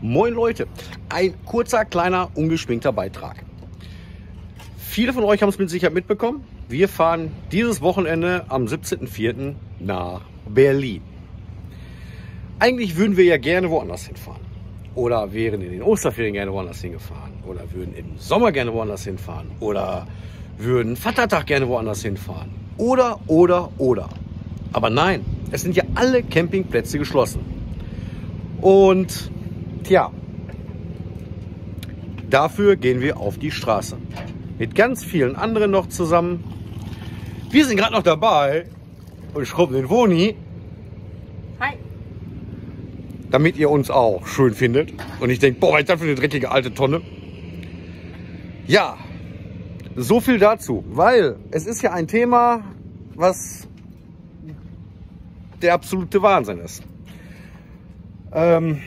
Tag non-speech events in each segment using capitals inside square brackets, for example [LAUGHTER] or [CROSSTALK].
Moin Leute, ein kurzer, kleiner, ungeschminkter Beitrag. Viele von euch haben es mit Sicherheit mitbekommen. Wir fahren dieses Wochenende am 17.04. nach Berlin. Eigentlich würden wir ja gerne woanders hinfahren. Oder wären in den Osterferien gerne woanders hingefahren. Oder würden im Sommer gerne woanders hinfahren. Oder würden Vatertag gerne woanders hinfahren. Oder, oder, oder. Aber nein, es sind ja alle Campingplätze geschlossen. Und tja, dafür gehen wir auf die Straße. Mit ganz vielen anderen noch zusammen. Wir sind gerade noch dabei und schrubben den Woni, Hi. damit ihr uns auch schön findet. Und ich denke, boah, was ist das für eine dreckige alte Tonne. Ja, so viel dazu, weil es ist ja ein Thema, was der absolute Wahnsinn ist. Ähm,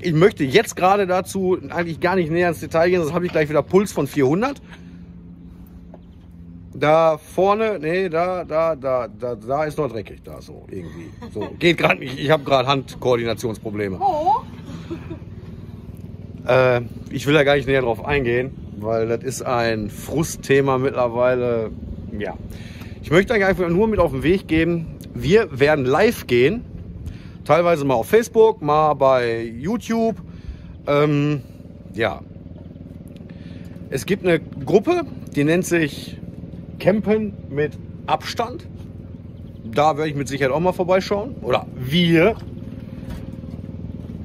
ich möchte jetzt gerade dazu eigentlich gar nicht näher ins Detail gehen, sonst habe ich gleich wieder Puls von 400. Da vorne, nee, da, da, da, da, da ist noch dreckig, da so irgendwie. So [LAUGHS] geht gerade nicht. Ich habe gerade Handkoordinationsprobleme. Oh. Äh, ich will da gar nicht näher drauf eingehen, weil das ist ein Frustthema mittlerweile. Ja, ich möchte euch einfach nur mit auf den Weg geben. Wir werden live gehen, teilweise mal auf Facebook, mal bei YouTube. Ähm, ja, es gibt eine Gruppe, die nennt sich Campen mit Abstand. Da werde ich mit Sicherheit auch mal vorbeischauen. Oder wir.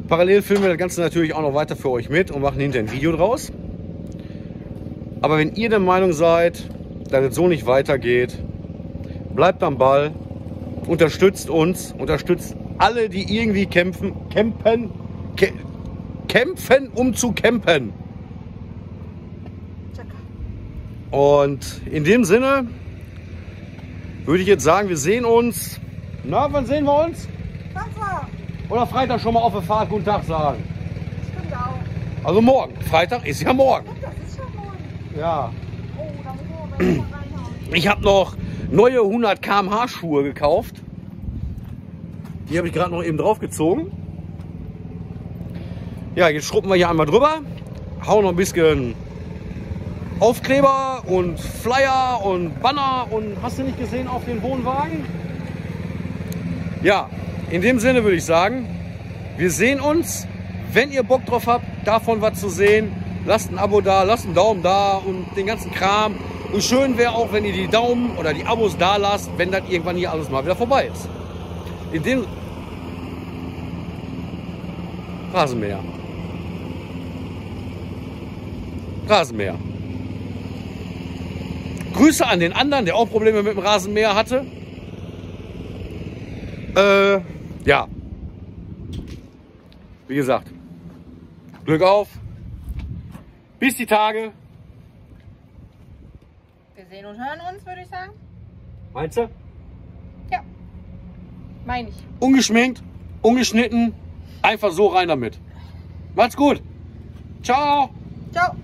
Parallel filmen wir das Ganze natürlich auch noch weiter für euch mit und machen hinterher ein Video draus. Aber wenn ihr der Meinung seid, dass es so nicht weitergeht, bleibt am Ball, unterstützt uns, unterstützt alle, die irgendwie kämpfen, campen, kä kämpfen, um zu campen. Und in dem Sinne würde ich jetzt sagen, wir sehen uns. Na, wann sehen wir uns? Wasser. Oder Freitag schon mal auf der Fahrt guten Tag sagen. Stimmt auch. Also morgen. Freitag ist ja morgen. Das ist schon morgen. Ja. Oh, da müssen wir aber reinhauen. Ich habe noch neue 100 km/h Schuhe gekauft. Die habe ich gerade noch eben draufgezogen. Ja, jetzt schrubben wir hier einmal drüber. Hauen noch ein bisschen Aufkleber und Flyer und Banner und hast du nicht gesehen auf den Wohnwagen? Ja, in dem Sinne würde ich sagen, wir sehen uns. Wenn ihr Bock drauf habt, davon was zu sehen, lasst ein Abo da, lasst einen Daumen da und den ganzen Kram. Und schön wäre auch, wenn ihr die Daumen oder die Abos da lasst, wenn das irgendwann hier alles mal wieder vorbei ist. In dem Rasenmäher. Rasenmäher. Grüße an den anderen, der auch Probleme mit dem Rasenmäher hatte. Äh, ja. Wie gesagt, Glück auf. Bis die Tage. Wir sehen und hören uns, würde ich sagen. Meinst du? Ja. Meine ich. Ungeschminkt, ungeschnitten, einfach so rein damit. Macht's gut. Ciao. Ciao.